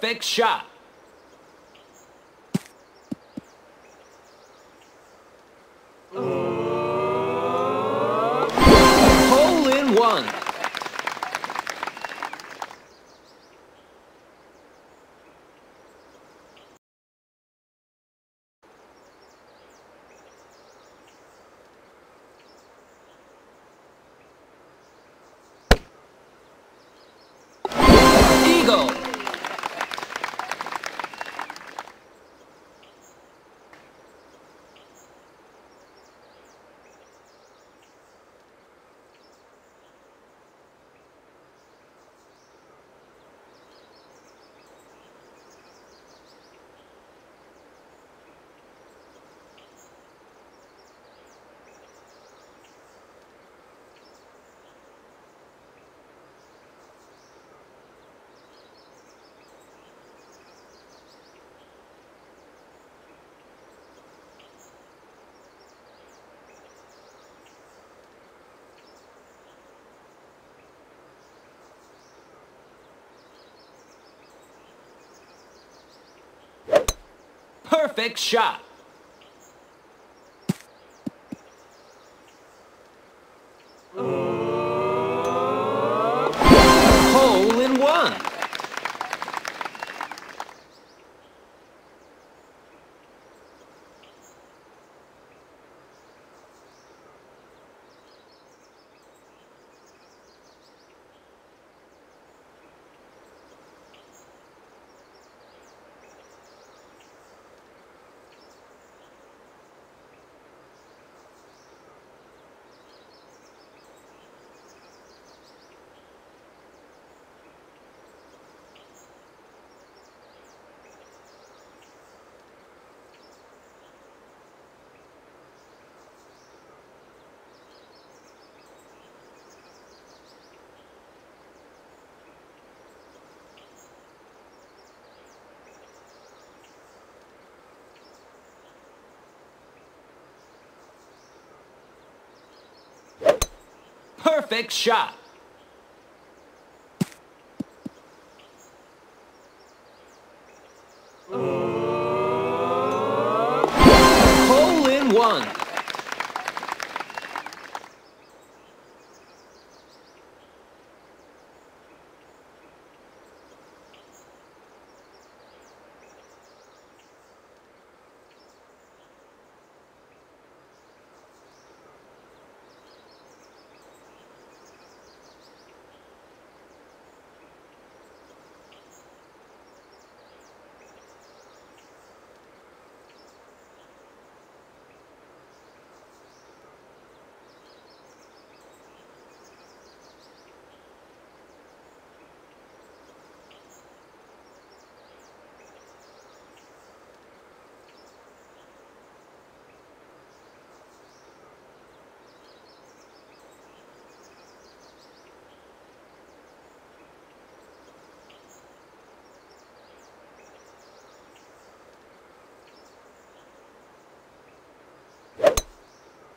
Perfect shot. Hole in one. Perfect shot. Hole in one. Perfect shot. Hole in one.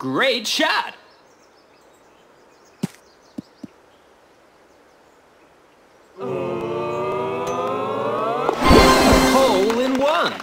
Great shot. Hole in one.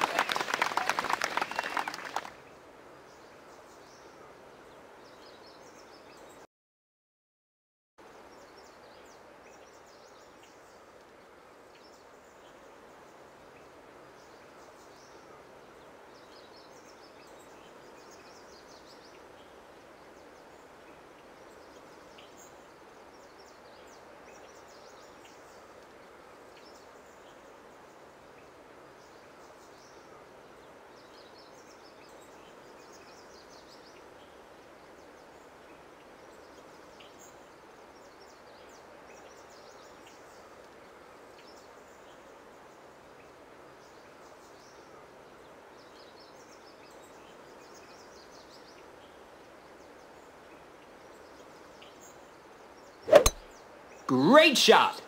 Great shot.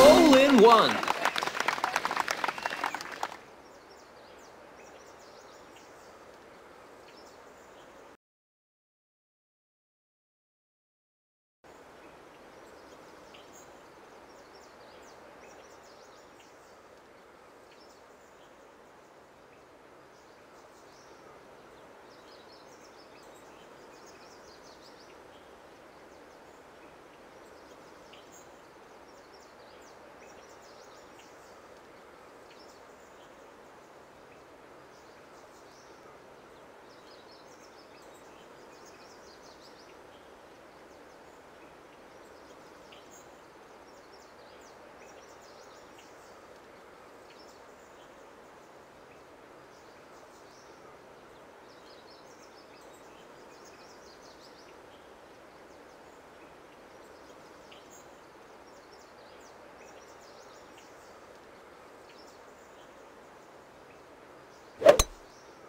Hole in one.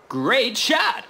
Great shot.